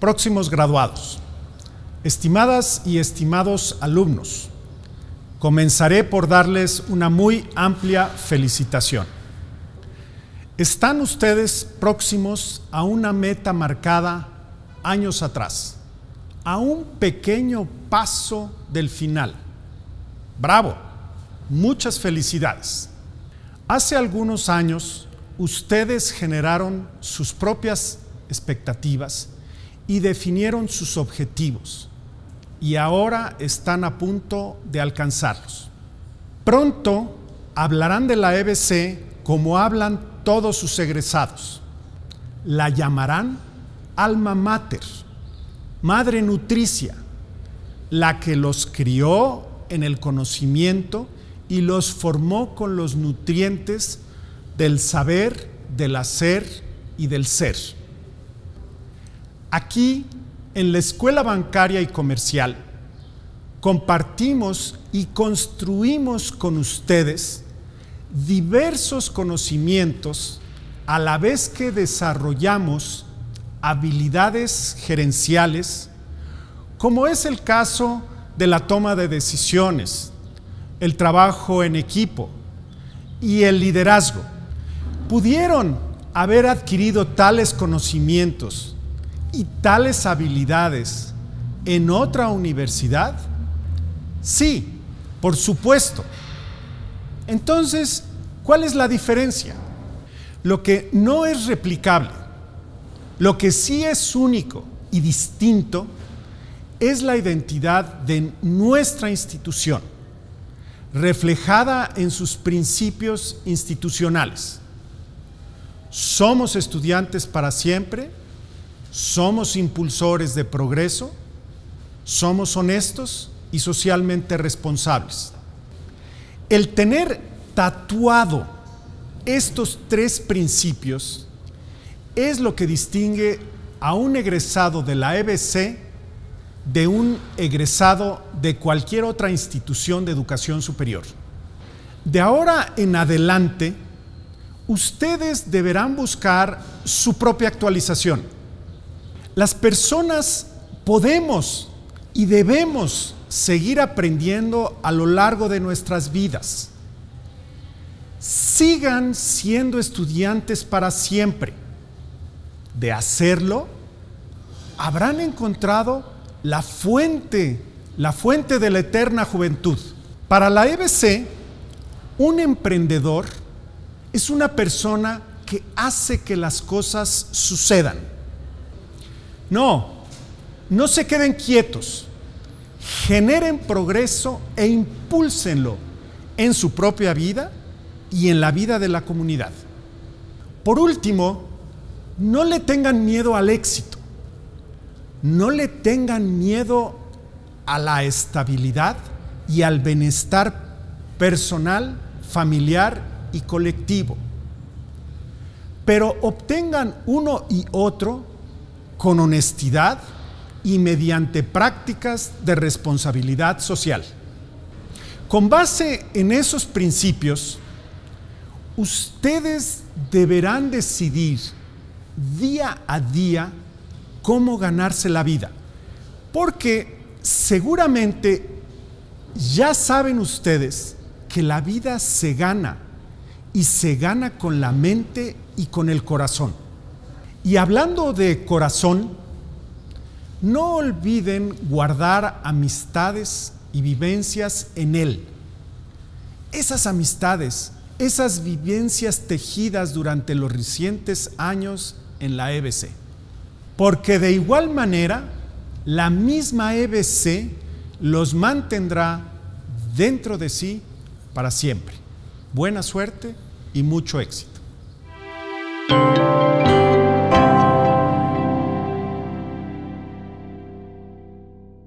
Próximos graduados. Estimadas y estimados alumnos, comenzaré por darles una muy amplia felicitación. Están ustedes próximos a una meta marcada años atrás, a un pequeño paso del final. Bravo, muchas felicidades. Hace algunos años ustedes generaron sus propias expectativas y definieron sus objetivos y ahora están a punto de alcanzarlos. Pronto hablarán de la EBC como hablan todos sus egresados. La llamarán alma mater, madre nutricia, la que los crió en el conocimiento y los formó con los nutrientes del saber, del hacer y del ser. Aquí, en la escuela bancaria y comercial, compartimos y construimos con ustedes diversos conocimientos a la vez que desarrollamos habilidades gerenciales, como es el caso de la toma de decisiones, el trabajo en equipo y el liderazgo. Pudieron haber adquirido tales conocimientos y tales habilidades en otra universidad? Sí, por supuesto. Entonces, ¿cuál es la diferencia? Lo que no es replicable, lo que sí es único y distinto, es la identidad de nuestra institución, reflejada en sus principios institucionales. Somos estudiantes para siempre somos impulsores de progreso, somos honestos y socialmente responsables. El tener tatuado estos tres principios es lo que distingue a un egresado de la EBC de un egresado de cualquier otra institución de educación superior. De ahora en adelante, ustedes deberán buscar su propia actualización las personas podemos y debemos seguir aprendiendo a lo largo de nuestras vidas. Sigan siendo estudiantes para siempre. De hacerlo, habrán encontrado la fuente, la fuente de la eterna juventud. Para la EBC, un emprendedor es una persona que hace que las cosas sucedan no, no se queden quietos. Generen progreso e impúlsenlo en su propia vida y en la vida de la comunidad. Por último, no le tengan miedo al éxito. No le tengan miedo a la estabilidad y al bienestar personal, familiar y colectivo. Pero obtengan uno y otro con honestidad y mediante prácticas de responsabilidad social. Con base en esos principios, ustedes deberán decidir día a día cómo ganarse la vida, porque seguramente ya saben ustedes que la vida se gana y se gana con la mente y con el corazón. Y hablando de corazón, no olviden guardar amistades y vivencias en Él. Esas amistades, esas vivencias tejidas durante los recientes años en la EBC. Porque de igual manera, la misma EBC los mantendrá dentro de sí para siempre. Buena suerte y mucho éxito.